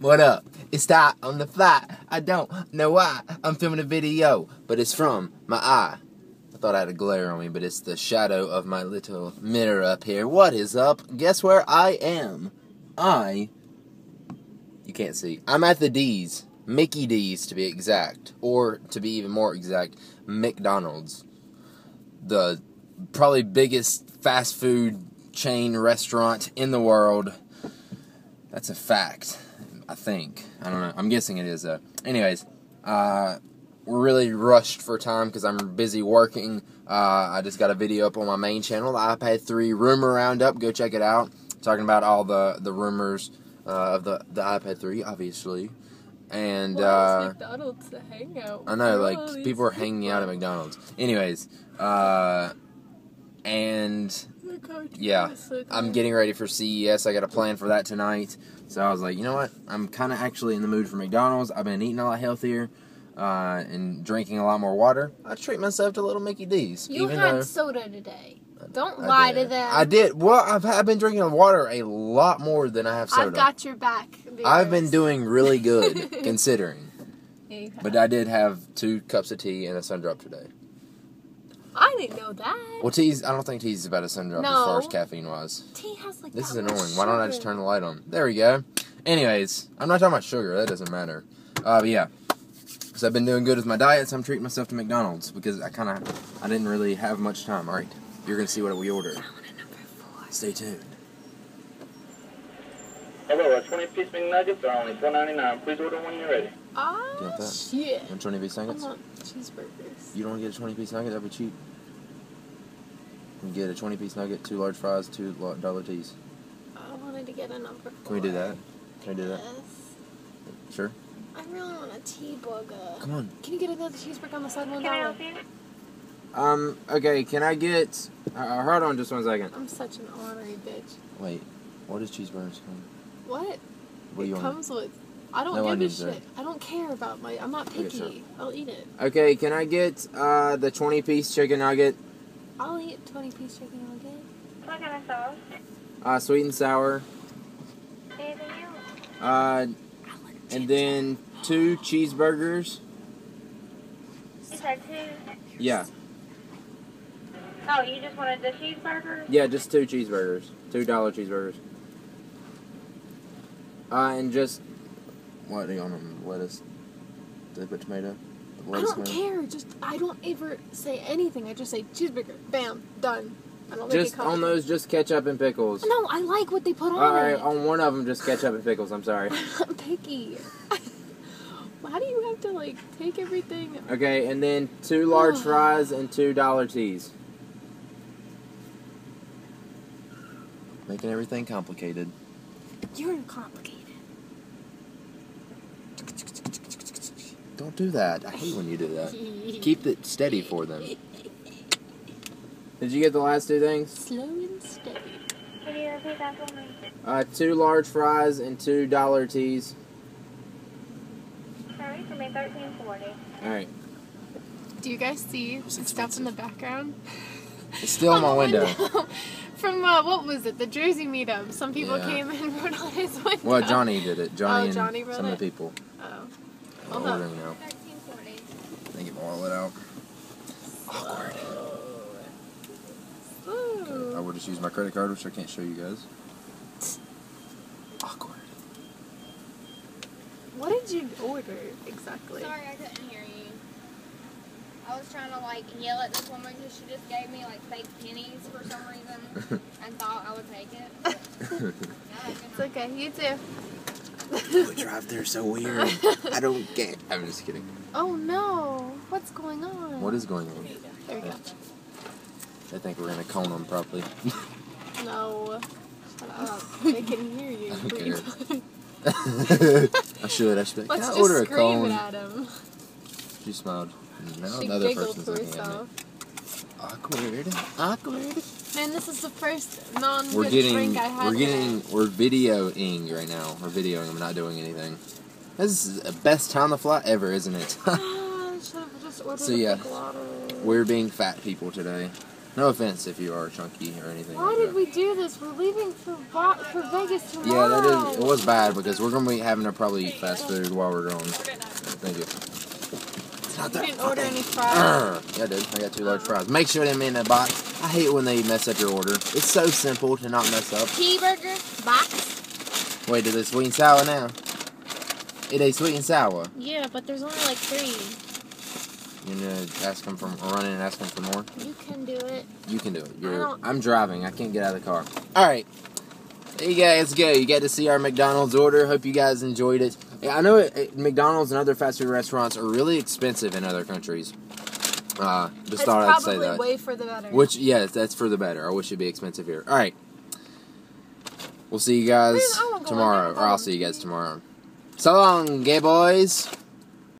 What up? It's Ty on the fly. I don't know why I'm filming a video, but it's from my eye. I thought I had a glare on me, but it's the shadow of my little mirror up here. What is up? Guess where I am? I. You can't see. I'm at the D's. Mickey D's to be exact. Or to be even more exact, McDonald's. The probably biggest fast food chain restaurant in the world. That's a fact. I think. I don't know. I'm guessing it is though. Anyways, uh, we're really rushed for time because I'm busy working. Uh, I just got a video up on my main channel, the iPad 3 rumor roundup. Go check it out. Talking about all the the rumors uh, of the the iPad 3, obviously. And uh, McDonald's to hang out. I know, like people are hanging out at McDonald's. Anyways, uh, and Yeah, I'm getting ready for CES. I got a plan for that tonight. So I was like, you know what? I'm kind of actually in the mood for McDonald's. I've been eating a lot healthier uh, and drinking a lot more water. I treat myself to little Mickey D's. You had soda today. Don't I lie did. to them. I did. Well, I've, I've been drinking water a lot more than I have soda. I've got your back. I've been doing really good considering. Yeah. But I did have two cups of tea and a sun drop today. I didn't know that. Well, tea's. I don't think tea's about a sun drop as No. far as caffeine wise. Tea has like This is that much annoying. Why don't I just turn the light on? There we go. Anyways, I'm not talking about sugar. That doesn't matter. Uh, but yeah. So I've been doing good with my diet, so I'm treating myself to McDonald's because I kind of, I didn't really have much time. All right, you're gonna see what we ordered. Stay tuned. Hello, our 20 piece McNuggets are only $4.99. Please order when you're ready. Ah, You want that? shit. You want 20 piece I nuggets? want cheeseburgers. You don't want to get a 20 piece nugget? That'd be cheap. You can get a 20 piece nugget, two large fries, two dollar dollar teas. I wanted to get a number four. Can we do that? Can we do that? Yes. Sure. I really want a tea burger. Come on. Can you get another cheeseburger on the side one Can I dollar? help you? Um. Okay. Can I get? Uh, hold on, just one second. I'm such an ornery bitch. Wait. What is cheeseburgers come? What? What do you it want? comes with. I don't No give a onions, right? shit. I don't care about my. I'm not Okay, picky. sure. I'll eat it. Okay, can I get uh, the 20 piece chicken nugget, I'll eat 20 piece chicken nugget. What kind of sauce? uh, sweet and sour, Anything else? uh, and then two cheeseburgers? You said two. Yeah, Oh, you just wanted the cheeseburgers? yeah, just two cheeseburgers. Two dollar cheeseburgers. Uh, and just, what do you want them? Lettuce? Did they put tomato? I Lettuce, don't tomato? care. Just I don't ever say anything. I just say cheeseburger. Bam. Done. I don't make Just it on those, just ketchup and pickles. No, I like what they put on Alright, it. on one of them, just ketchup and pickles. I'm sorry. I'm picky. Why do you have to like take everything? Okay, and then two large fries and two dollar teas. Making everything complicated. You're complicated. Don't do that. I hate when you do that. Keep it steady for them. Did you get the last two things? slow and steady. Can you repeat that for me? Uh, two large fries and two dollar teas. Sorry, for me, thirteen forty. Alright. Do you guys see the stuff in the background? It's still in my On window. From uh, what was it? The Jersey meetup. Some people Yeah. came and wrote on his window. Well, Johnny did it. Johnny Oh, and Johnny wrote some of the people. Oh. Are Hold up. ordering now. Thirteen forty. Let me get my out. Awkward. Ooh. I would just use my credit card, which I can't show you guys. Awkward. What did you order exactly? Sorry, I couldn't hear you. I was trying to like yell at this woman because she just gave me like fake pennies for some reason and thought I would take it. but no, It's okay. You too. The drive there so weird. I don't get. I'm just kidding. Oh no! What's going on? What is going on? There you go. I think we're gonna cone them properly. No. Shut up. they can hear you. I don't Please. I should. I should. Be like, Let's Can I just order a scream cone? at him. She smiled. Now she another person's to looking at me. Herself. Awkward. Awkward. Man, this is the first non We're getting. drink I had We're getting today. getting. We're videoing right now. We're videoing. I'm not doing anything. This is the best time to fly ever, isn't it? Ah, should have just ordered So, yeah. We're being fat people today. No offense if you are chunky or anything. Why like did that. we do this? We're leaving for Bo- for Vegas Yeah, tomorrow. that is. It was bad because we're gonna be having to probably eat fast food while we're going. Thank you. Not You didn't order any fries. Yeah, I did. I got two large fries. Make sure them in that box. I hate when they mess up your order. It's so simple to not mess up. Cheeseburger box. Wait, is it sweet and sour now? It ain't sweet and sour. Yeah, but there's only like three. You gonna ask them for run in and ask them for more? You can do it. You can do it. You're. I'm driving. I can't get out of the car. All right. There you guys go. You get to see our McDonald's order. Hope you guys enjoyed it. Yeah, I know it, it- McDonald's and other fast food restaurants are really expensive in other countries. Uh, just It's thought I'd say that. way for the better. Which, yes, that's for the better. I wish it'd be expensive here. All right. We'll see you guys Man, I wanna go on tomorrow, or I'll see you guys tomorrow. So long, gay boys.